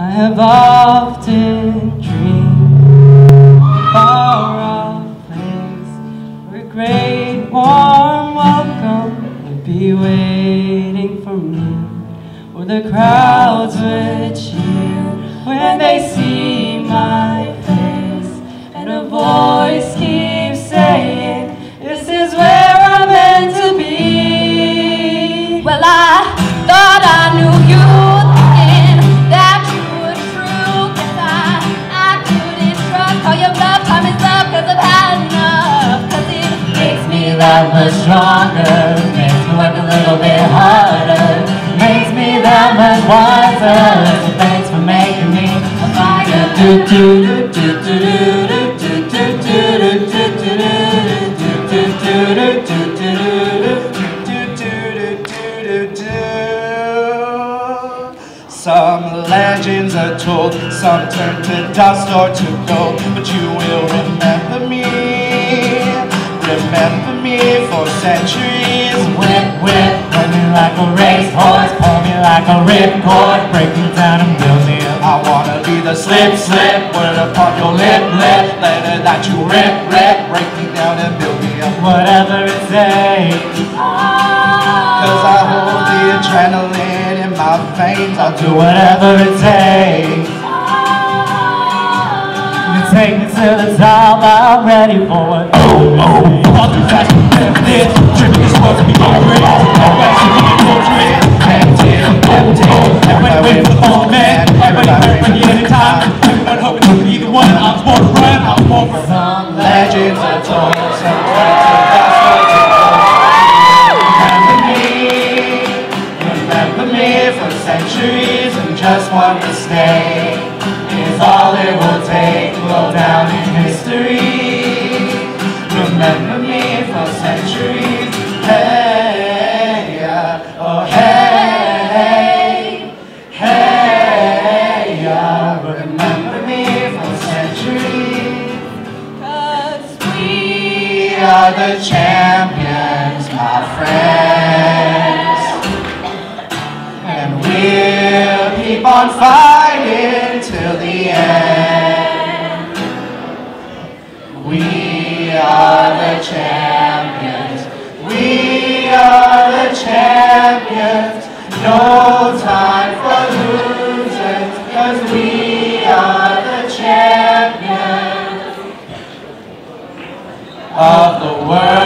I have often dreamed of a far off place where great warm welcome would be waiting for me, where the crowds would cheer when they see that much stronger, makes me work a little bit harder, makes me that much wiser. So thanks for making me a fighter. Do do do do do do do do do do do do Some legends are told, some turn to dust or to gold, but you will remember me, remember me for centuries. Whip, whip, run me like a racehorse, pull me like a ripcord, break me down and build me up. I wanna be the slip, slip, word upon your lip, lip, letter that you rip, rip, break me down and build me up. Whatever it takes, Cause I hold the adrenaline in my veins, I'll do do whatever it takes. Take me to the top, I'm ready for it. Oh, oh, I'll do that, never this, tripping is supposed to be over it. Everybody should be empty, empty. Everybody waiting for the phone man, everybody hurt for the anytime. Everyone hoping to be the one, I was born to I was born for Some Legends are told, some turn to dust or to gold. Remember me, remember me for centuries and just one mistake We are the champions, my friends. And we'll keep on fighting. of the world.